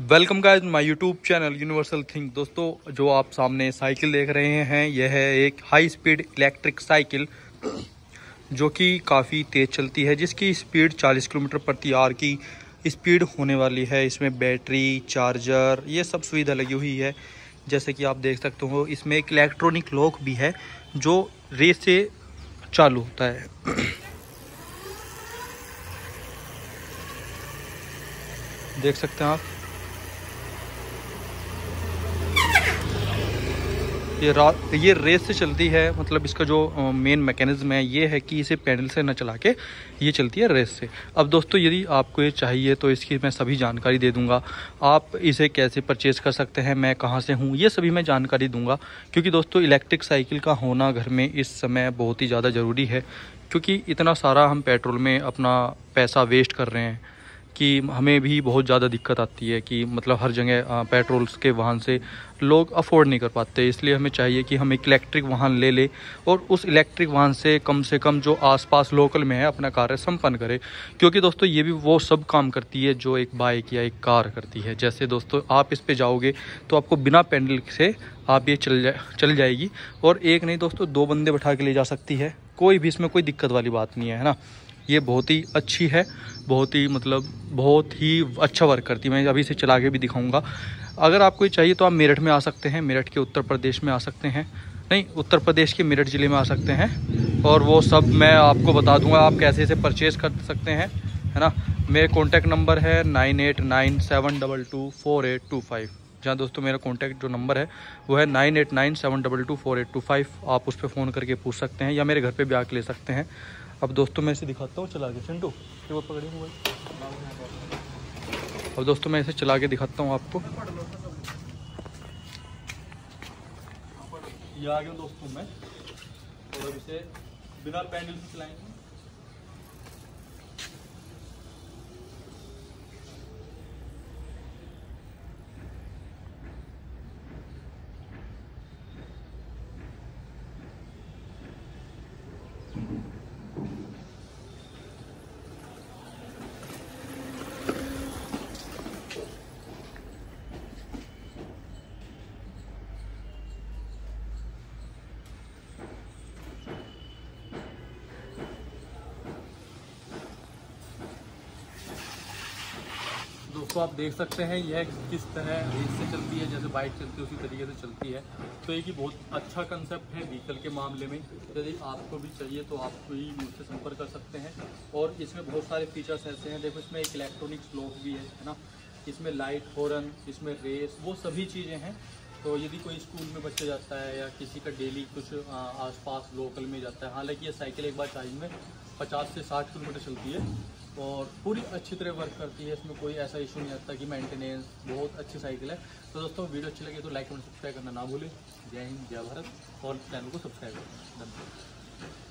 Welcome guys, my YouTube channel universal think. दोस्तों, जो आप सामने साइकिल देख रहे हैं, यह है एक हाई स्पीड इलेक्ट्रिक साइकिल, जो कि काफ़ी तेज़ चलती है, जिसकी स्पीड 40 किलोमीटर प्रति आवर की स्पीड होने वाली है। इसमें बैटरी, चार्जर, ये सब सुविधा लगी हुई है। जैसे कि आप देख सकते हो, इसमें एक इलेक्ट्रॉनिक लॉक भी है, जो रेस से चालू होता है। देख सकते हैं आप? ये रात ये रेस से चलती है मतलब इसका जो मेन मैकेनिज्म है, ये है कि इसे पैडल से न चला के ये चलती है रेस से। अब दोस्तों, यदि आपको ये चाहिए तो इसकी मैं सभी जानकारी दे दूँगा। आप इसे कैसे परचेज़ कर सकते हैं, मैं कहाँ से हूँ, ये सभी मैं जानकारी दूँगा। क्योंकि दोस्तों इलेक्ट्रिक साइकिल का होना घर में इस समय बहुत ही ज़्यादा ज़रूरी है, क्योंकि इतना सारा हम पेट्रोल में अपना पैसा वेस्ट कर रहे हैं। कि हमें भी बहुत ज़्यादा दिक्कत आती है कि मतलब हर जगह पेट्रोल्स के वाहन से लोग अफोर्ड नहीं कर पाते। इसलिए हमें चाहिए कि हम एक इलेक्ट्रिक वाहन ले ले और उस इलेक्ट्रिक वाहन से कम से कम जो आसपास लोकल में है, अपना कार्य संपन्न करे। क्योंकि दोस्तों, ये भी वो सब काम करती है जो एक बाइक या एक कार करती है। जैसे दोस्तों, आप इस पर जाओगे तो आपको बिना पेंडल से आप ये चल जा, चल जाएगी। और एक नहीं दोस्तों, दो बंदे बैठा के ले जा सकती है। कोई भी, इसमें कोई दिक्कत वाली बात नहीं है ना? ये बहुत ही अच्छी है, बहुत ही मतलब बहुत ही अच्छा वर्क करती है। मैं अभी से चला के भी दिखाऊँगा। अगर आपको ये चाहिए तो आप मेरठ में आ सकते हैं, मेरठ के उत्तर प्रदेश में आ सकते हैं। नहीं, उत्तर प्रदेश के मेरठ ज़िले में आ सकते हैं। और वो सब मैं आपको बता दूँगा, आप कैसे इसे परचेज़ कर सकते हैं, है ना? मेरे कॉन्टैक्ट नंबर है nine eight nine seven double two four eight two five. जहाँ दोस्तों मेरा कॉन्टैक्ट जो नंबर है, वो है nine eight nine seven double two four eight two five. आप उस पर फ़ोन करके पूछ सकते हैं या मेरे घर पे भी आके ले सकते हैं। अब दोस्तों मैं इसे दिखाता हूँ, चला के। चिंटू वो पकड़े मोबाइल अब दोस्तों मैं इसे चला के दिखाता हूँ आपको। ये आ गया दोस्तों मैं। और अब इसे बिना पैंडल से चलाएँगे। दोस्तों आप देख सकते हैं, यह किस तरह रेस से चलती है, जैसे बाइक चलती है, उसी तरीके से चलती है। तो एक ही बहुत अच्छा कंसेप्ट है व्हीकल के मामले में। यदि आपको भी चाहिए तो आप भी मुझसे संपर्क कर सकते हैं। और इसमें बहुत सारे फीचर्स ऐसे हैं, देखो इसमें एक इलेक्ट्रॉनिक लॉक भी है है ना? इसमें लाइट हॉर्न इसमें रेस वो सभी चीज़ें हैं। तो यदि कोई स्कूल में बच्चा जाता है या किसी का डेली कुछ आसपास लोकल में जाता है हालाँकि ये साइकिल एक बार चार्जिंग में 50 से 60 किलोमीटर चलती है। और पूरी अच्छी तरह वर्क करती है, इसमें कोई ऐसा इशू नहीं आता कि मेंटेनेंस बहुत अच्छी साइकिल है। तो दोस्तों वीडियो अच्छी लगी तो लाइक एंड सब्सक्राइब करना ना भूलें। जय हिंद, जय भारत और चैनल को सब्सक्राइब करें धन्यवाद।